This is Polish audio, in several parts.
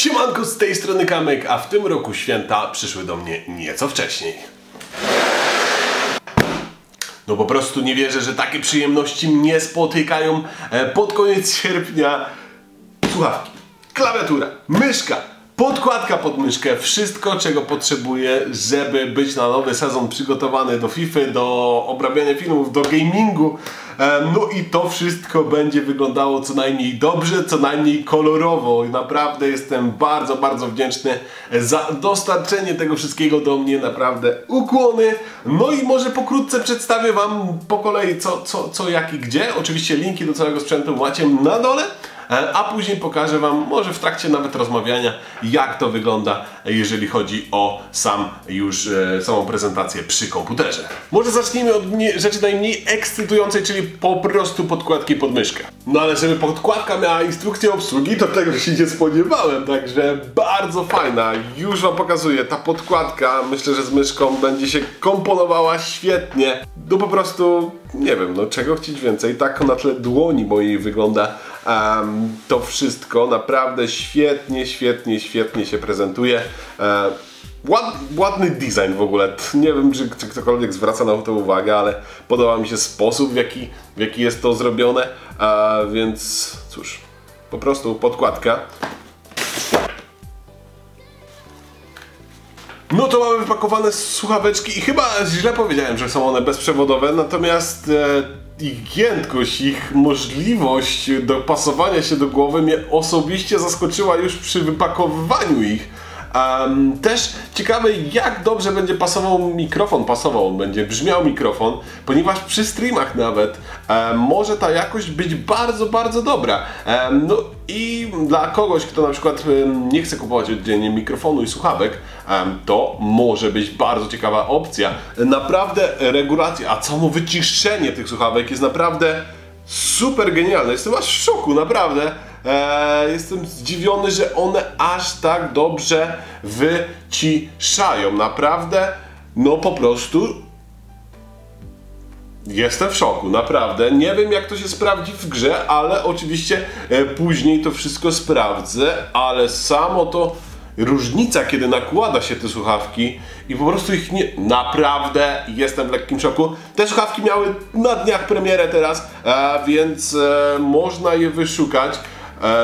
Siemanko, z tej strony Kamek, a w tym roku święta przyszły do mnie nieco wcześniej. No po prostu nie wierzę, że takie przyjemności mnie spotykają e, pod koniec sierpnia. Słuchawki, klawiatura, myszka, podkładka pod myszkę, wszystko czego potrzebuję, żeby być na nowy sezon przygotowany do FIFA, do obrabiania filmów, do gamingu. E, No i to wszystko będzie wyglądało co najmniej dobrze, co najmniej kolorowo. Naprawdę jestem bardzo, bardzo wdzięczny za dostarczenie tego wszystkiego do mnie. Naprawdę ukłony. No i może pokrótce przedstawię Wam po kolei co, co, co jak i gdzie. Oczywiście linki do całego sprzętu macie na dole. E, A później pokażę Wam, może w trakcie nawet rozmawiania, jak to wygląda, jeżeli chodzi o sam już e, samą prezentację przy komputerze. Może zacznijmy od rzeczy najmniej ekscytującej, czyli po prostu podkładki pod myszkę. No ale żeby podkładka miała instrukcję obsługi, to tego się nie spodziewałem, także bardzo fajna. Już Wam pokazuję, ta podkładka, myślę, że z myszką będzie się komponowała świetnie. No po prostu, nie wiem, no czego chcieć więcej. Tak na tle dłoni mojej wygląda Em, to wszystko naprawdę świetnie, świetnie, świetnie się prezentuje. Ład, ładny design w ogóle. Nie wiem, czy, czy ktokolwiek zwraca na to uwagę, ale podoba mi się sposób, w jaki, w jaki jest to zrobione. E, więc cóż, po prostu podkładka. No to mamy wypakowane słuchaweczki i chyba źle powiedziałem, że są one bezprzewodowe, natomiast e, ich giętkość, ich możliwość dopasowania się do głowy mnie osobiście zaskoczyła już przy wypakowywaniu ich. Em, też ciekawe jak dobrze będzie pasował mikrofon, pasował, będzie brzmiał mikrofon, ponieważ przy streamach nawet em, może ta jakość być bardzo, bardzo dobra. Em, no i dla kogoś, kto na przykład nie chce kupować oddzielnie mikrofonu i słuchawek, to może być bardzo ciekawa opcja. Naprawdę regulacja, a samo wyciszenie tych słuchawek jest naprawdę super genialne. Jestem aż w szoku, naprawdę. Eee, jestem zdziwiony, że one aż tak dobrze wyciszają. Naprawdę, no po prostu Jestem w szoku, naprawdę. Nie wiem jak to się sprawdzi w grze, ale oczywiście e, później to wszystko sprawdzę, ale samo to różnica, kiedy nakłada się te słuchawki i po prostu ich nie... Naprawdę jestem w lekkim szoku. Te słuchawki miały na dniach premierę teraz, e, więc e, można je wyszukać.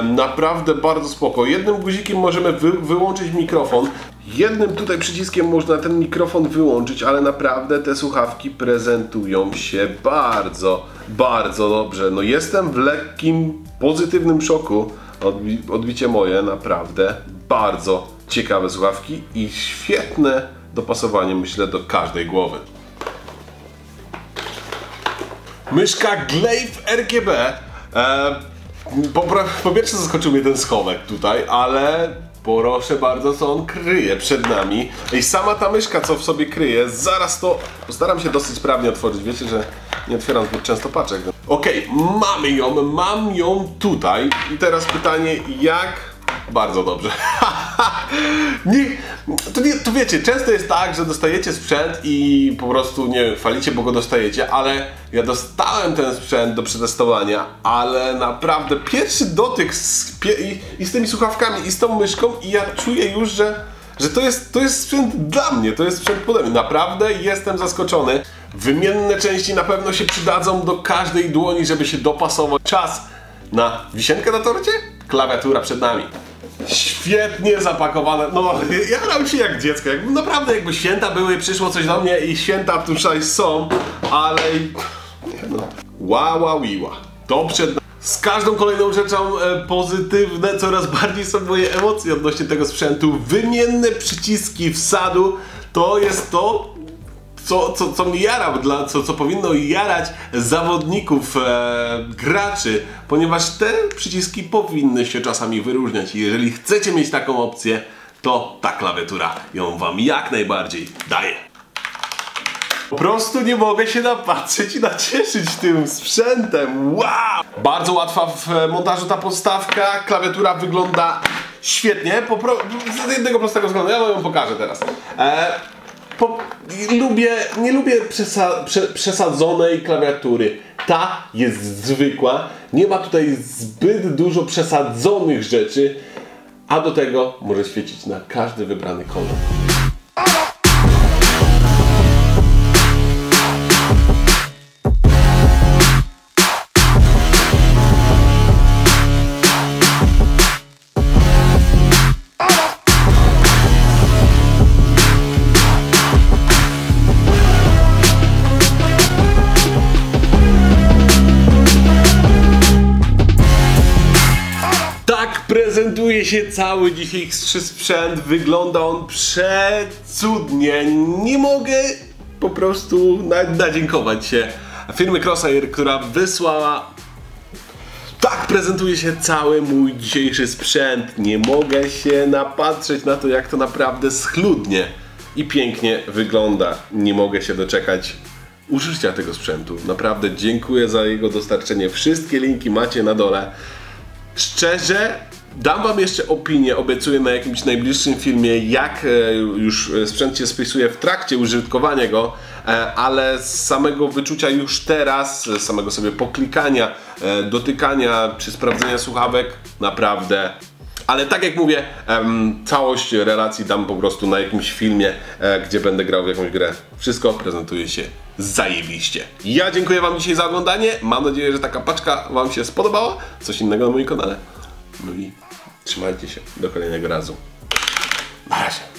Naprawdę bardzo spoko. Jednym guzikiem możemy wy, wyłączyć mikrofon. Jednym tutaj przyciskiem można ten mikrofon wyłączyć, ale naprawdę te słuchawki prezentują się bardzo, bardzo dobrze. No jestem w lekkim, pozytywnym szoku. Odbi odbicie moje, naprawdę bardzo ciekawe słuchawki i świetne dopasowanie, myślę, do każdej głowy. Myszka Glaive RGB. E, po, po pierwsze zaskoczył mnie ten schowek tutaj, ale proszę bardzo, co on kryje przed nami. I sama ta myszka, co w sobie kryje, zaraz to postaram się dosyć sprawnie otworzyć. Wiecie, że nie otwieram zbyt często paczek. Okej, mamy ją, mam ją tutaj. I teraz pytanie, jak bardzo dobrze. nie, to, nie, to wiecie, często jest tak, że dostajecie sprzęt i po prostu nie chwalicie, bo go dostajecie, ale ja dostałem ten sprzęt do przetestowania, ale naprawdę pierwszy dotyk z, i, i z tymi słuchawkami i z tą myszką i ja czuję już, że, że to, jest, to jest sprzęt dla mnie, to jest sprzęt pode mnie. Naprawdę jestem zaskoczony. Wymienne części na pewno się przydadzą do każdej dłoni, żeby się dopasować. Czas na wisienkę na torcie? Klawiatura przed nami. Świetnie zapakowane. No, ja grałem się jak dziecko. Jakby, naprawdę, jakby święta były, przyszło coś do mnie i święta tutaj są, ale. Nie no. Ła, ła, wiła. Nami. Z każdą kolejną rzeczą e, pozytywne coraz bardziej są moje emocje odnośnie tego sprzętu. Wymienne przyciski wsadu to jest to, co, co, co mnie jara, dla, co, co powinno jarać zawodników, e, graczy, ponieważ te przyciski powinny się czasami wyróżniać. I jeżeli chcecie mieć taką opcję, to ta klawiatura ją Wam jak najbardziej daje. Po prostu nie mogę się napatrzeć i nacieszyć tym sprzętem. Wow! Bardzo łatwa w montażu ta podstawka. Klawiatura wygląda świetnie. Po pro... Z jednego prostego względu. Ja wam ją pokażę teraz. E, po, lubię, nie lubię przesa, prze, przesadzonej klawiatury. Ta jest zwykła, nie ma tutaj zbyt dużo przesadzonych rzeczy. a do tego może świecić na każdy wybrany kolor. Prezentuje się cały dzisiaj X3 sprzęt. Wygląda on przecudnie. Nie mogę po prostu nadziękować się firmy Crosshair, która wysłała tak prezentuje się cały mój dzisiejszy sprzęt. Nie mogę się napatrzeć na to, jak to naprawdę schludnie i pięknie wygląda. Nie mogę się doczekać użycia tego sprzętu. Naprawdę dziękuję za jego dostarczenie. Wszystkie linki macie na dole. Szczerze, dam wam jeszcze opinię, obiecuję na jakimś najbliższym filmie, jak e, już e, sprzęt się spisuje w trakcie użytkowania go, e, ale z samego wyczucia już teraz, z samego sobie poklikania, dotykania czy sprawdzenia słuchawek, naprawdę ale tak jak mówię, całość relacji dam po prostu na jakimś filmie, gdzie będę grał w jakąś grę. Wszystko prezentuje się zajebiście. Ja dziękuję Wam dzisiaj za oglądanie. Mam nadzieję, że taka paczka Wam się spodobała. Coś innego na moim kanale. No i trzymajcie się. Do kolejnego razu. Na razie.